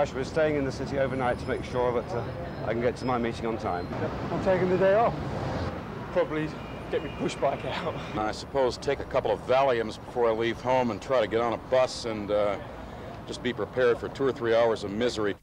Gosh, we're staying in the city overnight to make sure that uh, I can get to my meeting on time. I'm taking the day off. Probably get me push bike out. I suppose take a couple of Valiums before I leave home and try to get on a bus and uh, just be prepared for two or three hours of misery.